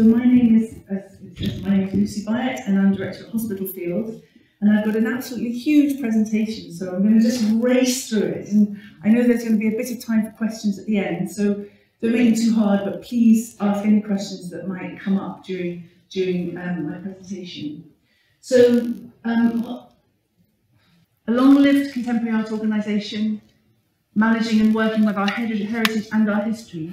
So my name is, as, my name is Lucy Byatt, and I'm director of Hospitalfield. And I've got an absolutely huge presentation, so I'm going to just race through it. And I know there's going to be a bit of time for questions at the end, so don't make it too hard, but please ask any questions that might come up during during um, my presentation. So, um, a long-lived contemporary art organisation, managing and working with our heritage and our history,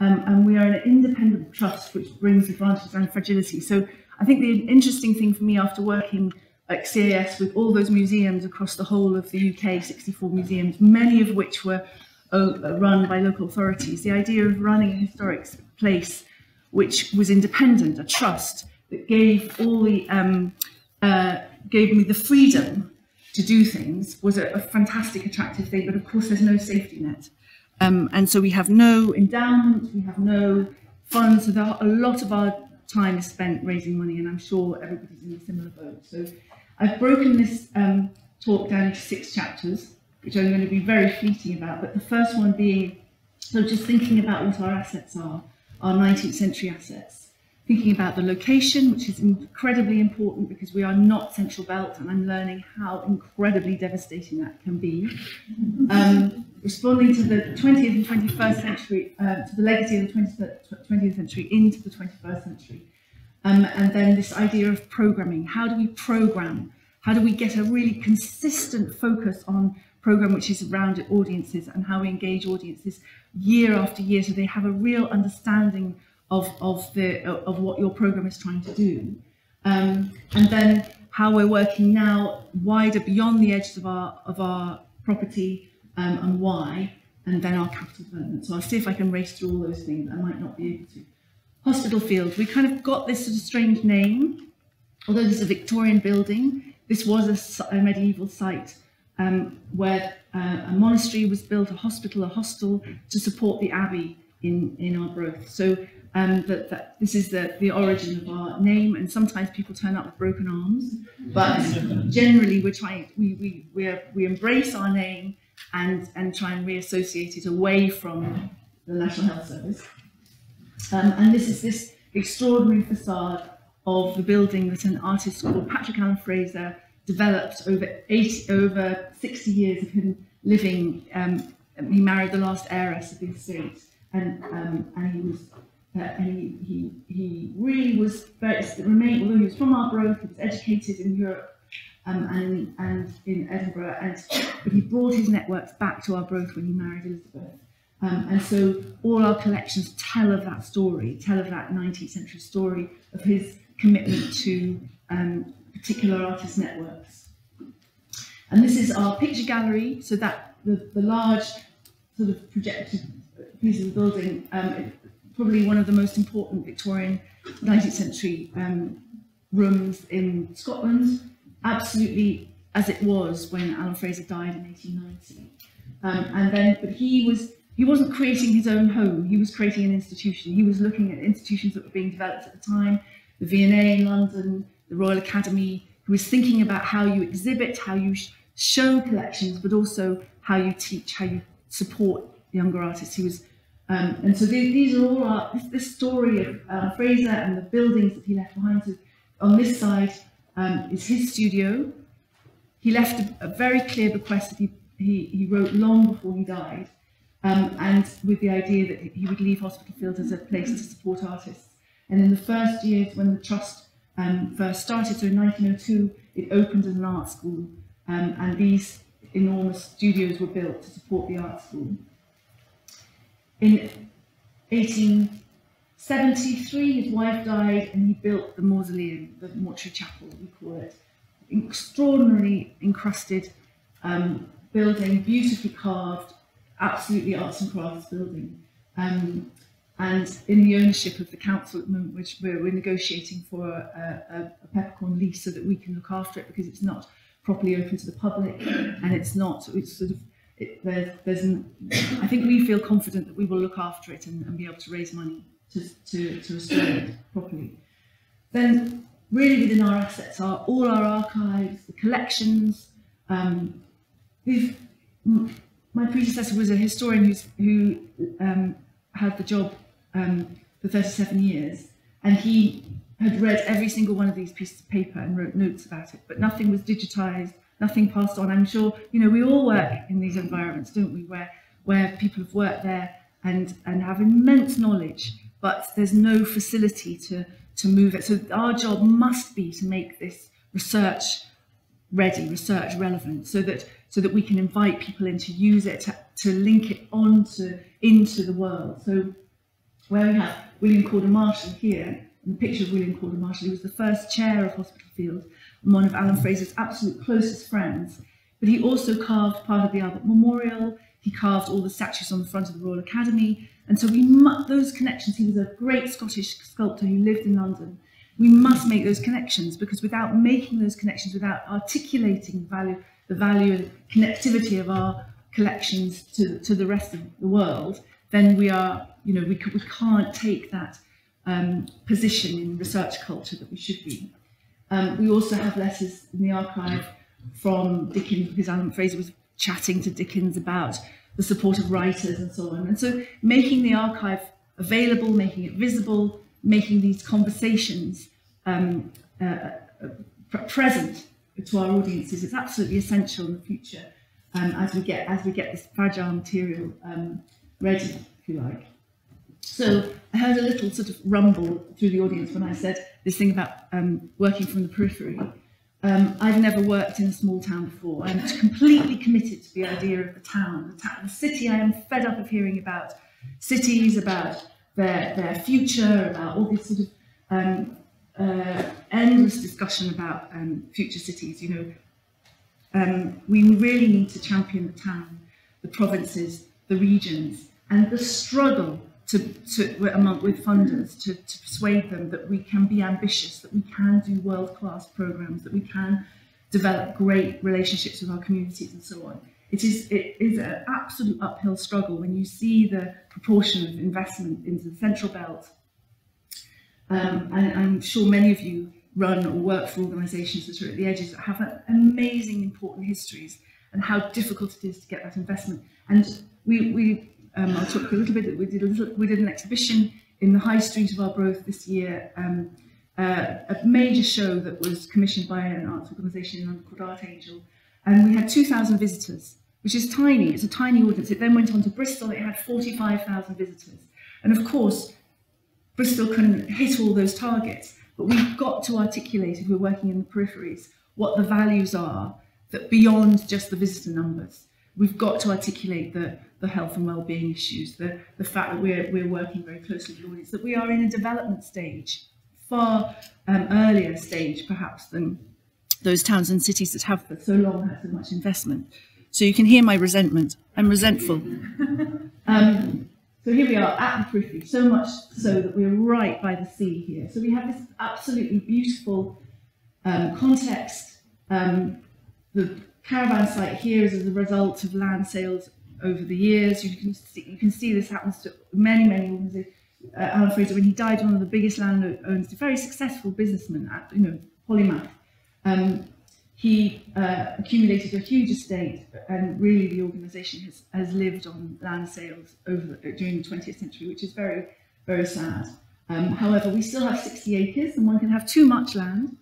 um, and we are an independent trust which brings advantages and fragility. So I think the interesting thing for me after working at CAS with all those museums across the whole of the UK, 64 museums, many of which were uh, run by local authorities, the idea of running a historic place which was independent, a trust that gave all the um, uh, gave me the freedom to do things was a, a fantastic, attractive thing. But of course, there's no safety net. Um, and so we have no endowment, we have no funds, so there a lot of our time is spent raising money, and I'm sure everybody's in a similar boat. So I've broken this um, talk down into six chapters, which I'm going to be very fleeting about, but the first one being, so just thinking about what our assets are, our 19th century assets thinking about the location, which is incredibly important because we are not central belt, and I'm learning how incredibly devastating that can be. Um, responding to the 20th and 21st century, uh, to the legacy of the 20th, 20th century into the 21st century. Um, and then this idea of programming. How do we program? How do we get a really consistent focus on program which is around audiences and how we engage audiences year after year so they have a real understanding of, of, the, of what your program is trying to do. Um, and then how we're working now wider beyond the edges of our, of our property um, and why, and then our capital development. So I'll see if I can race through all those things. I might not be able to. Hospitalfield, we kind of got this sort of strange name, although this is a Victorian building. This was a, a medieval site um, where uh, a monastery was built, a hospital, a hostel to support the abbey in, in Arbroath. So um, that, that, this is the, the origin of our name, and sometimes people turn up with broken arms, but generally we're trying, we, we, we, we embrace our name and, and try and reassociate it away from the National Health Service. Um, and this is this extraordinary facade of the building that an artist called Patrick Allan Fraser developed over 80, over 60 years of him living. Um, he married the last heiress of the estate, and, um, and he was uh, and he, he, he really was very, remained, although he was from Arbroath, he was educated in Europe um, and, and in Edinburgh, and, but he brought his networks back to Arbroath when he married Elizabeth. Um, and so all our collections tell of that story, tell of that 19th century story of his commitment to um, particular artist networks. And this is our picture gallery, so that the, the large sort of projected piece of the building um, probably one of the most important Victorian 19th century um, rooms in Scotland, absolutely as it was when Allan Fraser died in 1890. Um, and then, but he was he wasn't creating his own home. He was creating an institution. He was looking at institutions that were being developed at the time, the V&A in London, the Royal Academy. He was thinking about how you exhibit, how you show collections, but also how you teach, how you support younger artists. He was um, and so these, these are all our, this, this story of uh, Fraser and the buildings that he left behind. So on this side um, is his studio. He left a, a, very clear bequest that he, he, he wrote long before he died, um, and with the idea that he would leave Hospitalfield as a place to support artists. And in the first years when the trust um, first started, so in 1902, it opened as an art school, um, and these enormous studios were built to support the art school. In 1873, his wife died and he built the mausoleum, the mortuary chapel, we call it. Extraordinarily encrusted um, building, beautifully carved, absolutely arts and crafts building. Um, and in the ownership of the council at the moment, which we're, we're negotiating for a, a, a, peppercorn lease so that we can look after it because it's not properly open to the public and it's not, it's sort of it, there's, there's an, I think we feel confident that we will look after it and, and be able to raise money to, to, to restore it properly. Then really within our assets are all our archives, the collections. Um, we've, my predecessor was a historian who's, who um, had the job um, for 37 years, and he had read every single one of these pieces of paper and wrote notes about it, but nothing was digitized, nothing passed on. I'm sure, you know, we all work in these environments, don't we, where, where people have worked there and, and have immense knowledge, but there's no facility to, to move it. So our job must be to make this research ready, research relevant, so that so that we can invite people in to use it, to, to link it onto into the world. So where we have William Calder Marshall here, and the picture of William Calder Marshall, he was the first chair of Hospital Field and one of Allan Fraser's absolute closest friends. But he also carved part of the Albert Memorial, he carved all the statues on the front of the Royal Academy, and so we those connections. He was a great Scottish sculptor who lived in London. We must make those connections because without making those connections, without articulating the value, the value and connectivity of our collections to, to the rest of the world, then we are, you know, we, we can't take that um, position in research culture that we should be. Um, we also have letters in the archive from Dickens because Allan Fraser was chatting to Dickens about the support of writers and so on. And so making the archive available, making it visible, making these conversations um, uh, uh, present to our audiences is absolutely essential in the future um, as we get as we get this fragile material um, ready, if you like. So I heard a little sort of rumble through the audience when I said this thing about um, working from the periphery. Um, I've never worked in a small town before. I'm completely committed to the idea of the town, the, the city. I am fed up of hearing about cities, about their, their future, about all this sort of um, uh, endless discussion about um, future cities. You know, um, we really need to champion the town, the provinces, the regions, and the struggle to, to among with funders to, to persuade them that we can be ambitious, that we can do world-class programs, that we can develop great relationships with our communities and so on. It is, it is an absolute uphill struggle when you see the proportion of investment into the central belt. Um, and I'm sure many of you run or work for organisations that are at the edges that have amazing important histories and how difficult it is to get that investment. And we, we um, I'll talk a little bit. We did a little, we did an exhibition in the High Street of Arbroath this year, um, uh, a major show that was commissioned by an arts organisation called Artangel, and we had 2,000 visitors, which is tiny. It's a tiny audience. It then went on to Bristol. It had 45,000 visitors, and of course, Bristol couldn't hit all those targets. But we've got to articulate, if we're working in the peripheries, what the values are that beyond just the visitor numbers. We've got to articulate the the health and well-being issues, the, the fact that we're, we're working very closely with the audience, that we are in a development stage, far um, earlier stage perhaps than those towns and cities that have for so long had so much investment. So you can hear my resentment. I'm resentful. um, so here we are at the periphery, so much so that we're right by the sea here. So we have this absolutely beautiful um, context. Um, the caravan site here is as a result of land sales over the years. You can see, you can see this happens to many, many organizations. Uh, Allan Fraser, when he died, one of the biggest landowners, a very successful businessman, at, you know, polymath. Um, he uh, accumulated a huge estate, and really the organisation has, has lived on land sales over the, during the 20th century, which is very, very sad. Um, however, we still have 60 acres, and one can have too much land,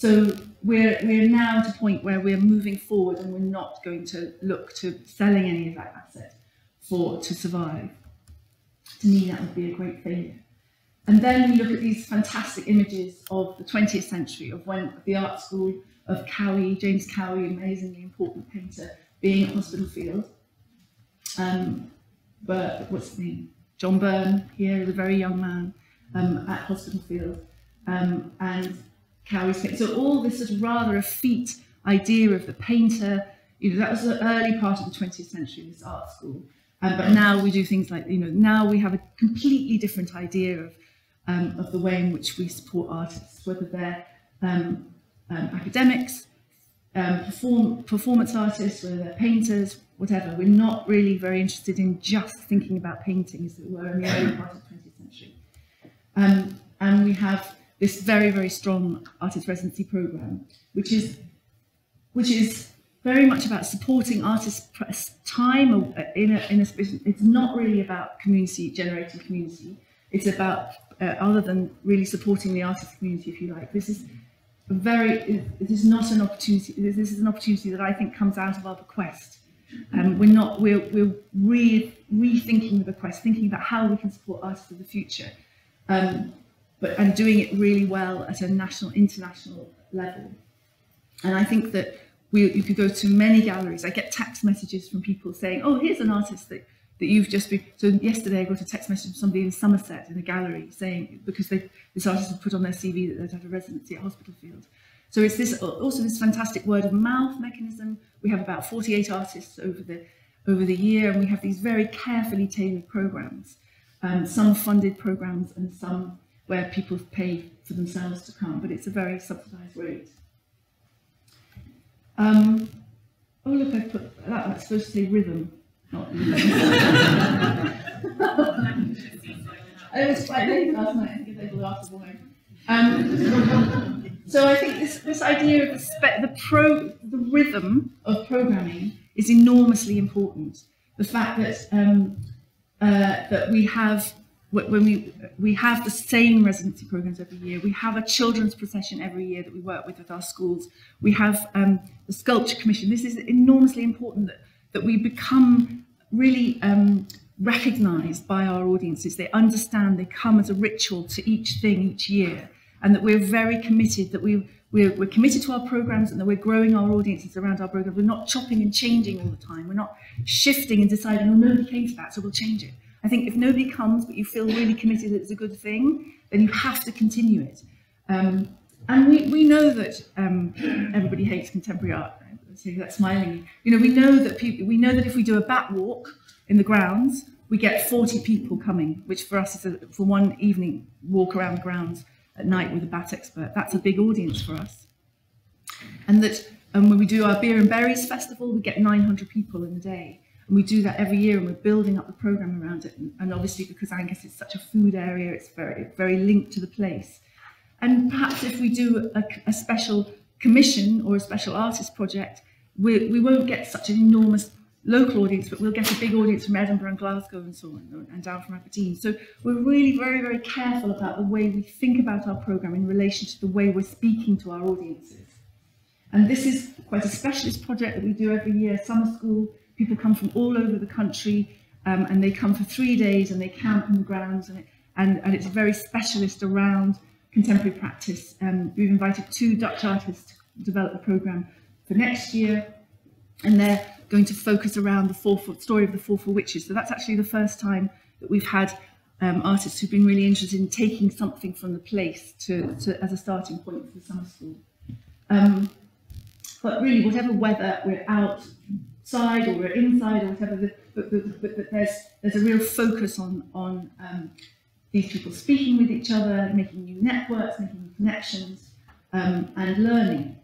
so we're, we're now at a point where we're moving forward and we're not going to look to selling any of that asset for to survive. To me, that would be a great failure. And then we look at these fantastic images of the 20th century, of when the art school of Cowie, James Cowie, amazingly important painter, being at Hospitalfield. Um, but what's his name? John Byrne here, the very young man um, at Hospitalfield. Um, and Cowie's paint. So all this sort of rather effete idea of the painter, you know, that was the early part of the 20th century, this art school. Um, but now we do things like, you know, now we have a completely different idea of, um, of the way in which we support artists, whether they're um, um academics, um, perform, performance artists, whether they're painters, whatever. We're not really very interested in just thinking about painting, as it were, in the early part of the 20th century. Um, and we have this very, very strong artist residency program, which is, which is very much about supporting artists' time in a, in a, it's not really about community, generating community. It's about, uh, other than really supporting the artist community, if you like, this is a very, this is not an opportunity, this is an opportunity that I think comes out of our bequest. Um, we're not, we're, we're re, rethinking the bequest, thinking about how we can support artists of the future, um, but and doing it really well at a national, international level. And I think that we, you go to many galleries, I get text messages from people saying, oh, here's an artist that, that you've just been. So yesterday I got a text message from somebody in Somerset in a gallery saying, because they, this artist had put on their CV that they'd had a residency at Hospitalfield. So it's this also this fantastic word of mouth mechanism. We have about 48 artists over the, over the year, and we have these very carefully tailored programs, um, some funded programs and some where people pay for themselves to come, but it's a very subsidised rate. Um, oh, look, I put that, that's supposed to say rhythm, not rhythm. I was quite late last night, I think um, so I think this, this idea of the, the, pro, the rhythm of programming is enormously important. The fact that, um, uh, that we have when we we have the same residency programs every year. We have a children's procession every year that we work with with our schools. We have um, the sculpture commission. This is enormously important that that we become really um, recognised by our audiences. They understand. They come as a ritual to each thing each year, and that we're very committed. That we we're, we're committed to our programs and that we're growing our audiences around our programs. We're not chopping and changing all the time. We're not shifting and deciding, oh, nobody came to that, so we'll change it. I think if nobody comes but you feel really committed that it's a good thing, then you have to continue it. Um, and we, we know that um, everybody hates contemporary art. See that smiling. You know, we know that people. We know that if we do a bat walk in the grounds, we get 40 people coming, which for us is a, for one evening walk around the grounds at night with a bat expert. That's a big audience for us. And that um, when we do our beer and berries festival, we get 900 people in a day. And we do that every year and we're building up the programme around it. And, and, obviously because Angus is such a food area, it's very, very linked to the place. And perhaps if we do a, a special commission or a special artist project, we, we won't get such an enormous local audience, but we'll get a big audience from Edinburgh and Glasgow and so on, and down from Aberdeen. So we're really very, very careful about the way we think about our programme in relation to the way we're speaking to our audiences. And this is quite a specialist project that we do every year, summer school, People come from all over the country um, and they come for three days and they camp in the grounds and, it, and, and it's very specialist around contemporary practice. Um, we've invited two Dutch artists to develop the programme for next year and they're going to focus around the four story of the four four witches. So that's actually the first time that we've had um, artists who've been really interested in taking something from the place to, to as a starting point for the summer school. Um, but really, whatever weather we're out outside or we're inside or whatever, but, but, but, but, there's, there's a real focus on, on um, these people speaking with each other, making new networks, making new connections, um, and learning.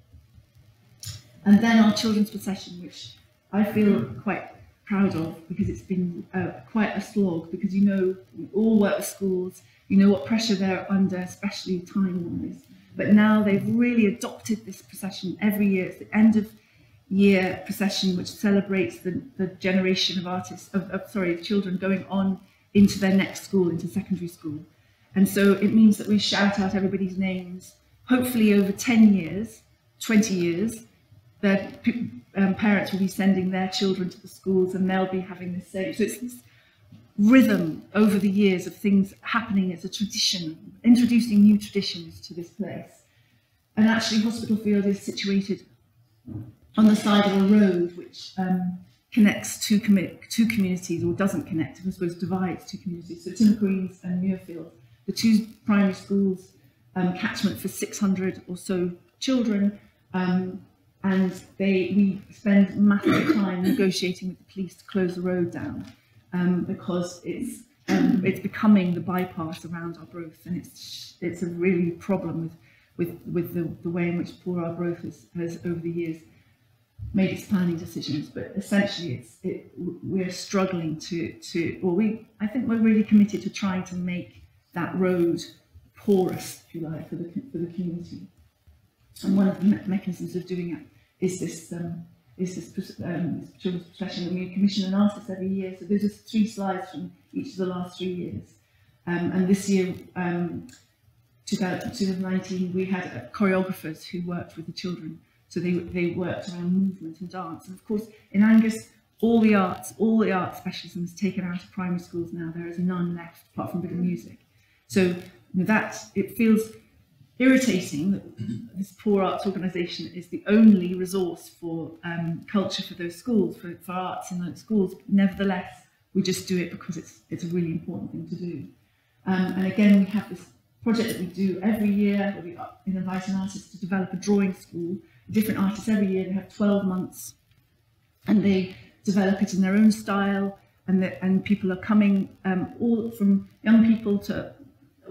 And then our children's procession, which I feel quite proud of because it's been uh, quite a slog because you know we all work with schools, you know what pressure they're under, especially time-wise. But now they've really adopted this procession every year. It's the end of year procession which celebrates the, the generation of artists, of, of, sorry, children going on into their next school, into secondary school. And so it means that we shout out everybody's names, hopefully over 10 years, 20 years, their um, parents will be sending their children to the schools and they'll be having the same. So it's this rhythm over the years of things happening as a tradition, introducing new traditions to this place. And actually Hospitalfield is situated on the side of a road which um, connects two, commi two communities, or doesn't connect, I suppose divides two communities. So Tim and Muirfield, the two primary schools, um, catchment for 600 or so children, um, and they we spend massive time negotiating with the police to close the road down um, because it's um, it's becoming the bypass around Arbroath, and it's it's a really problem with with with the, the way in which poor Arbroath has, has over the years made its planning decisions, but essentially it's it, we're struggling to to well we I think we're really committed to trying to make that road porous, if you like, for the for the community. And one of the me mechanisms of doing it is this um, is this um, children's procession that we commission an artist every year. So there's just three slides from each of the last three years. Um, and this year, um, 2019, we had choreographers who worked with the children. So they, they worked around movement and dance. And of course, in Angus, all the arts, all the art specialism is taken out of primary schools now. There is none left apart from a bit of music. So that it feels irritating that this poor arts organisation is the only resource for um, culture for those schools, for, for arts in those schools. Nevertheless, we just do it because it's, it's a really important thing to do. Um, and again, we have this project that we do every year where we invite an artist to develop a drawing school. Different artists every year, they have 12 months and they develop it in their own style and, the, and people are coming um, all from young people to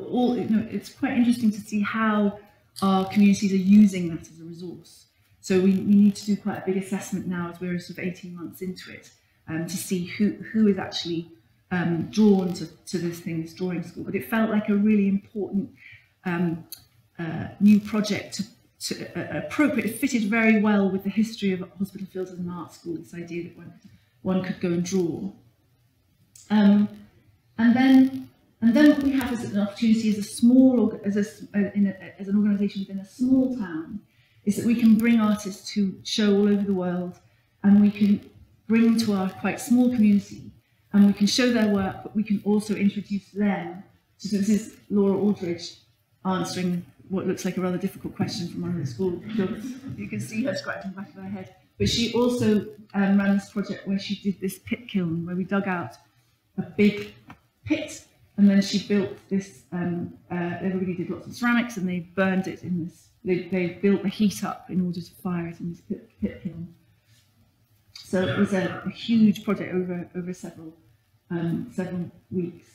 all, you know, it's quite interesting to see how our communities are using that as a resource. So we, we need to do quite a big assessment now as we're sort of 18 months into it um, to see who, who is actually um, drawn to, to this thing, this drawing school. But it felt like a really important um, uh, new project to, to uh, appropriate. It fitted very well with the history of Hospital Fields as an art school, this idea that one, one could go and draw. Um, and then and then what we have is an opportunity as a small, as, a, a, as an organisation within a small town, is that we can bring artists to show all over the world and we can bring to our quite small community and we can show their work, but we can also introduce them. So this is Laura Aldridge answering what looks like a rather difficult question from one of the school children. You can see her scratching the back of her head. But she also um, ran this project where she did this pit kiln, where we dug out a big pit and then she built this, um, uh, everybody did lots of ceramics and they burned it in this, they, they built the heat up in order to fire it in this pit, pit kiln. So it was a, a, huge project over, over several, um, several weeks.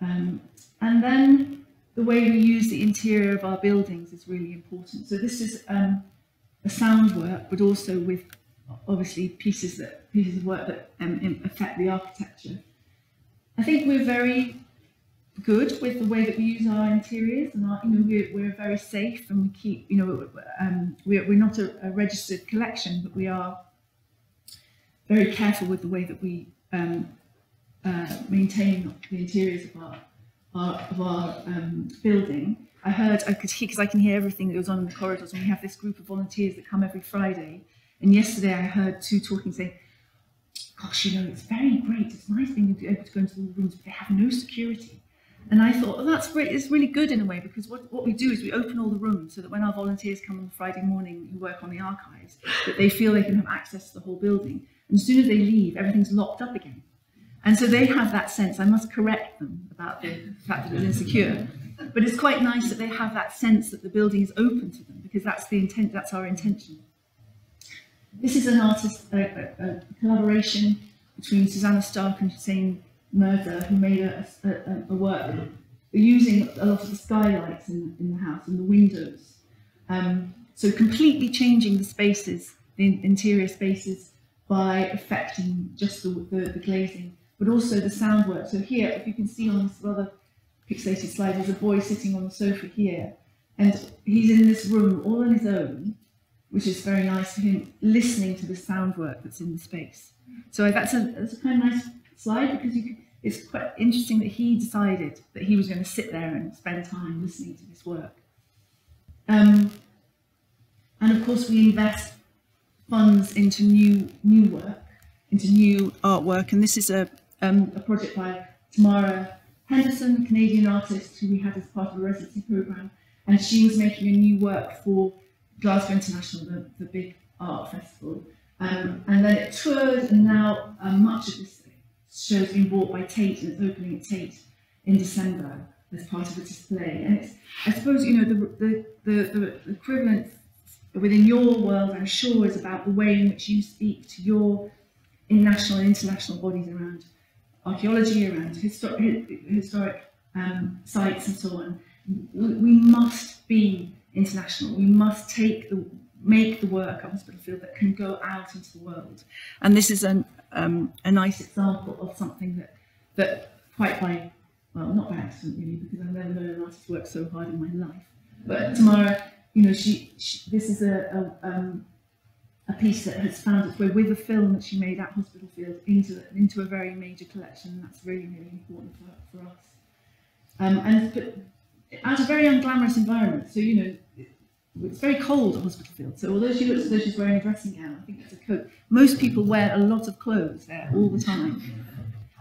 Um, and then the way we use the interior of our buildings is really important. So this is um, a sound work, but also with obviously pieces that pieces of work that um, affect the architecture. I think we're very good with the way that we use our interiors and our, you know, we're, we're very safe and we keep, you know, um, we're, we're not a, a, registered collection, but we are very careful with the way that we um, uh, maintain the interiors of our, our of our um, building. I heard, I could hear, because I can hear everything that goes on in the corridors, and we have this group of volunteers that come every Friday. And yesterday I heard two talking saying, gosh, you know, it's very great. It's nice being able to go into the rooms, but they have no security. And I thought, oh, that's great. It's really good in a way because what, what we do is we open all the rooms so that when our volunteers come on Friday morning who work on the archives, that they feel they can have access to the whole building. And as soon as they leave, everything's locked up again. And so they have that sense. I must correct them about the fact that it's insecure. But it's quite nice that they have that sense that the building is open to them because that's the intent, that's our intention. This is an artist, a, a, a collaboration between Susanna Stark and Hussein Mirza, who made a, a, a, work using a lot of the skylights in, in the house and the windows. Um, so completely changing the spaces, the interior spaces, by affecting just the, the, the, glazing, but also the sound work. So here, if you can see on this rather pixelated slide, there's a boy sitting on the sofa here, and he's in this room all on his own, which is very nice for him, listening to the sound work that's in the space. So that's a, that's a kind of nice slide because you it's quite interesting that he decided that he was going to sit there and spend time listening to this work. Um, and of course, we invest funds into new new work, into new artwork. And this is a, um, a project by Tamara Henderson, Canadian artist who we had as part of a residency program. And she was making a new work for Glasgow International, the, the big art festival. Um, and then it toured, and now uh, much of this show has been bought by Tate, and it's opening at Tate in December as part of a display. And it's, I suppose, you know, the, the, the, the equivalent within your world, I'm sure, is about the way in which you speak to your in national and international bodies around archaeology, around histor historic um, sites and so on. We must be international. We must take the make the work at Hospitalfield that can go out into the world. And this is an, um, a nice example of something that, that quite by, well, not by accident really, because I've never known an artist work so hard in my life. But Tamara, you know, she, she this is a, a, um, a piece that has found its way with a film that she made at Hospitalfield into, into a very major collection, that's really, really important for, for us. Um, and but at a very unglamorous environment. So, you know, it's very cold at Hospitalfield. So although she looks as though she's wearing a dressing gown, I think it's a coat. Most people wear a lot of clothes there all the time.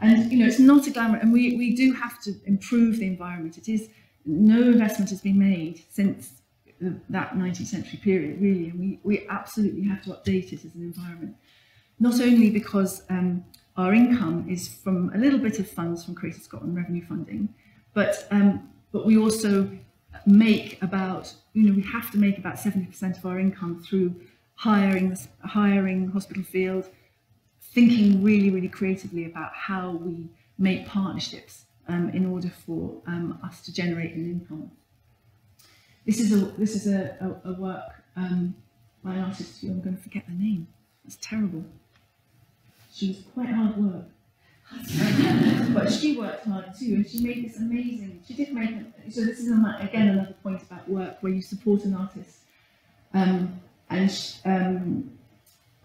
And, you know, it's not a glamour, and we, we do have to improve the environment. It is, no investment has been made since that 19th century period, really, and we, we absolutely have to update it as an environment. Not only because um, our income is from a little bit of funds from Creative Scotland revenue funding, but um, but we also make about, you know, we have to make about 70% of our income through hiring, hiring Hospitalfield, thinking really, really creatively about how we make partnerships um, in order for um, us to generate an income. This is a this is a, a, a work um, by an artist who I'm going to forget the name. It's terrible. She was quite hard work. but she worked hard too, and she made this amazing. She did make. So this is again another point about work where you support an artist, um, and um,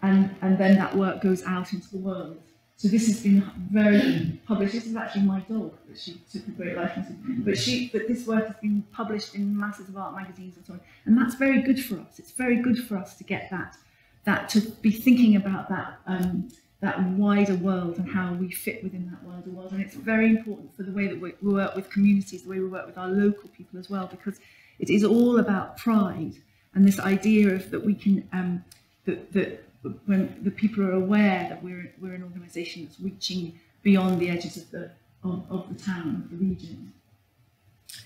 and and then that work goes out into the world. So this has been very published. This is actually my dog that she took a great likeness to. But she, but this work has been published in masses of art magazines and so on, and that's very good for us. It's very good for us to get that, that to be thinking about that. Um, that wider world and how we fit within that wider world. And it's very important for the way that we, we work with communities, the way we work with our local people as well, because it is all about pride and this idea of that we can, um, that, that when the people are aware that we're, we're an organisation that's reaching beyond the edges of the, of, of the town, of the region.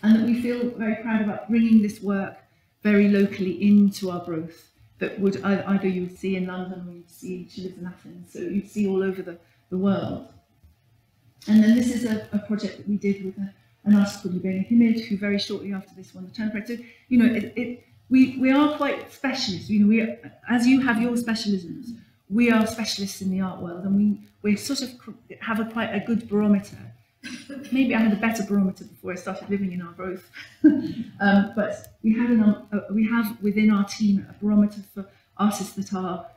And that we feel very proud about bringing this work very locally into Arbroath that would either you would see in London or you'd see, she lives in Athens, so you'd see all over the, the world. And then this is a, a project that we did with a, an artist called Lubaina Himid, who very shortly after this won the Turner Prize. So, you know, it, it, we, we are quite specialists. You know, we as you have your specialisms, we are specialists in the art world, and we, we sort of have a quite a good barometer. Maybe I had a better barometer before I started living in Arbroath, um, but we have an, uh, we have within our team a barometer for artists that are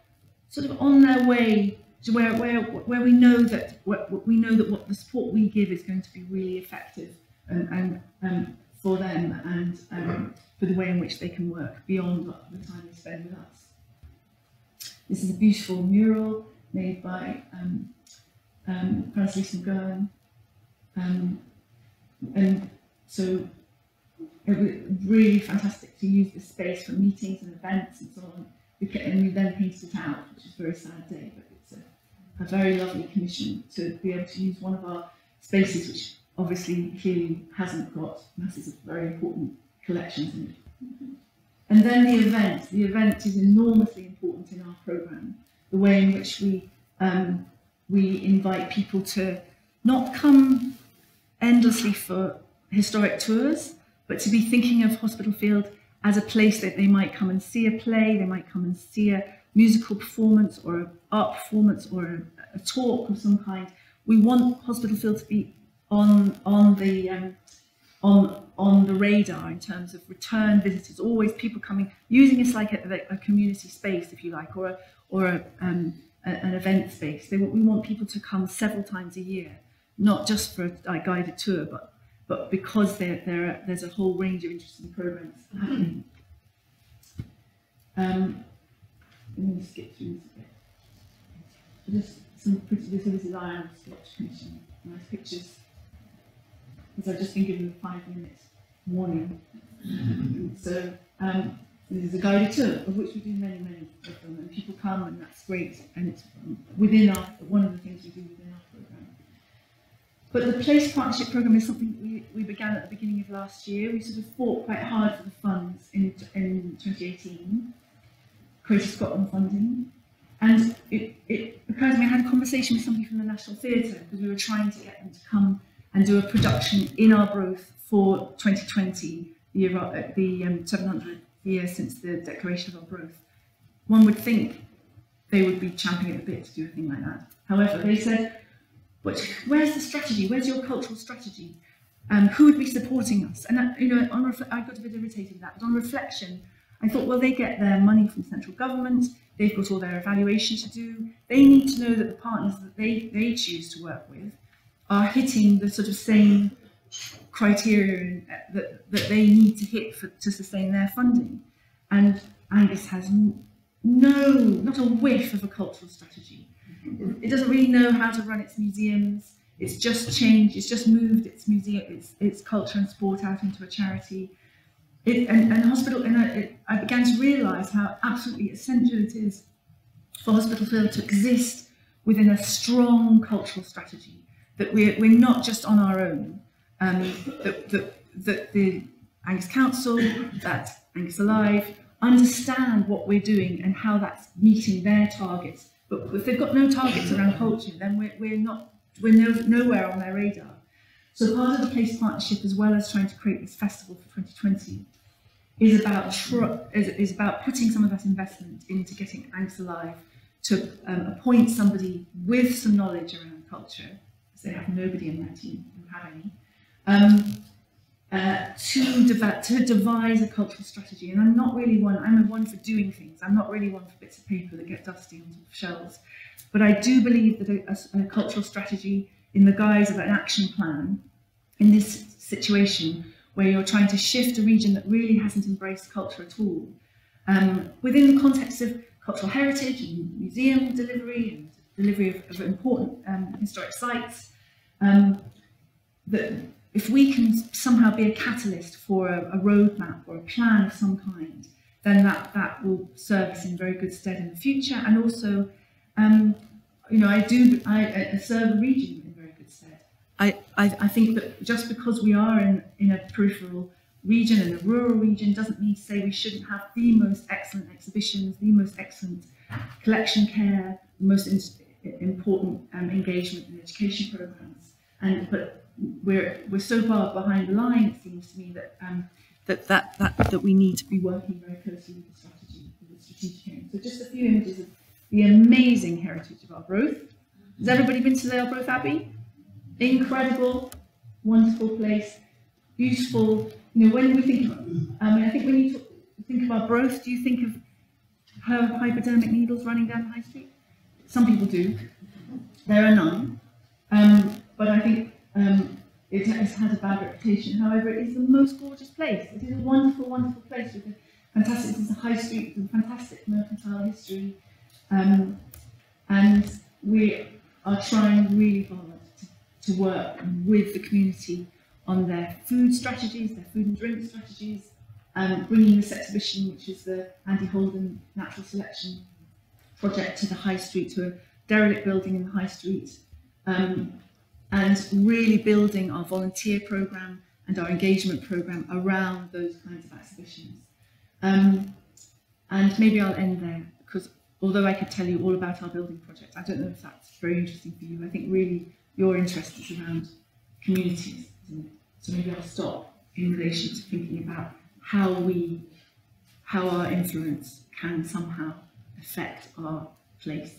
sort of on their way to where where where we know that what, we know that what the support we give is going to be really effective and, and um, for them and um, for the way in which they can work beyond the time they spend with us. This is a beautiful mural made by um, um, Francis McGowan. Um, and so it was really fantastic to use this space for meetings and events and so on. And we then painted it out, which is a very sad day, but it's a, a very lovely commission to be able to use one of our spaces, which obviously clearly hasn't got masses of very important collections in it. And then the event. The event is enormously important in our programme. The way in which we um, we invite people to not come endlessly for historic tours, but to be thinking of Hospitalfield as a place that they might come and see a play, they might come and see a musical performance or an art performance or a, a talk of some kind. We want Hospitalfield to be on on the um, on on the radar in terms of return visitors. Always people coming, using us like a, a community space, if you like, or a, or a, um, an event space. They, we want people to come several times a year, not just for a, guided tour, but but because there there there's a whole range of interesting programs. Um, let me skip through this a bit. Just some pretty. This is Commission. Nice pictures because I've just been given a five minute warning. so um, this is a guided tour, of which we do many, many of them, and people come, and that's great, and it's within our, one of the things we do within our programme. But the Place Partnership Programme is something we, we began at the beginning of last year. We sort of fought quite hard for the funds in, in 2018, Creative Scotland funding, and it, it occurred to me, I had a conversation with somebody from the National Theatre, because we were trying to get them to come and do a production in our Arbroath for 2020, the, uh, the um, 700th year since the Declaration of our Arbroath. One would think they would be champing at the bit to do a thing like that. However, they said, where's the strategy? Where's your cultural strategy? Um, who would be supporting us? And uh, you know, on I got a bit irritated with that. But on reflection, I thought, well, they get their money from central government. They've got all their evaluation to do. They need to know that the partners that they, they choose to work with are hitting the sort of same criteria uh, that, that they need to hit for, to sustain their funding. And Angus has no, not a whiff of a cultural strategy. It doesn't really know how to run its museums. It's just changed, it's just moved its museum, its, its culture and sport out into a charity. It, and, and hospital, and I, it, I began to realise how absolutely essential it is for Hospitalfield to exist within a strong cultural strategy, that we're, we're not just on our own, um, that, that, that the Angus Council, that Angus Alive, understand what we're doing and how that's meeting their targets. But if they've got no targets around culture, then we're, we're not we're no, nowhere on their radar. So part of the Place Partnership, as well as trying to create this festival for 2020, is about is, is about putting some of that investment into getting Angus Alive to um, appoint somebody with some knowledge around culture, because they have nobody in their team who have any, um, uh, to, develop, to devise a cultural strategy. And I'm not really one, I'm a one for doing things. I'm not really one for bits of paper that get dusty on shelves. But I do believe that a, a, a cultural strategy in the guise of an action plan in this situation where you're trying to shift a region that really hasn't embraced culture at all, um, within the context of cultural heritage and museum delivery and delivery of, of important um, historic sites, um, that if we can somehow be a catalyst for a, a roadmap or a plan of some kind, then that, that will serve us in very good stead in the future. And also, um, you know, I do, I, I serve a region in very good stead. I, I, I think that just because we are in, in a peripheral region and a rural region doesn't mean to say we shouldn't have the most excellent exhibitions, the most excellent collection care, the most important um, engagement and education programs. But we're we're so far behind the line, it seems to me that um, that, that that that we need to be working very closely with the strategy, with the strategic aim. So just a few images of the amazing heritage of Arbroath. Has everybody been to the Arbroath Abbey? Incredible, wonderful place, beautiful. You know, when we think of, I mean, I think when you think of Arbroath, do you think of her hypodermic needles running down the high street? Some people do. There are none. Um, but I think um, it has had a bad reputation. However, it is the most gorgeous place. It is a wonderful, wonderful place with a fantastic, it's a high street with a fantastic mercantile history. Um, and we are trying really hard to, to work with the community on their food strategies, their food and drink strategies, um, bringing this exhibition, which is the Andy Holden Natural Selection project, to the High Street, to a derelict building in the High Street, um, and really building our volunteer program and our engagement program around those kinds of exhibitions. Um, and maybe I'll end there because although I could tell you all about our building project, I don't know if that's very interesting for you. I think really your interest is around communities, So maybe I'll stop in relation to thinking about how we, how our influence can somehow affect our place.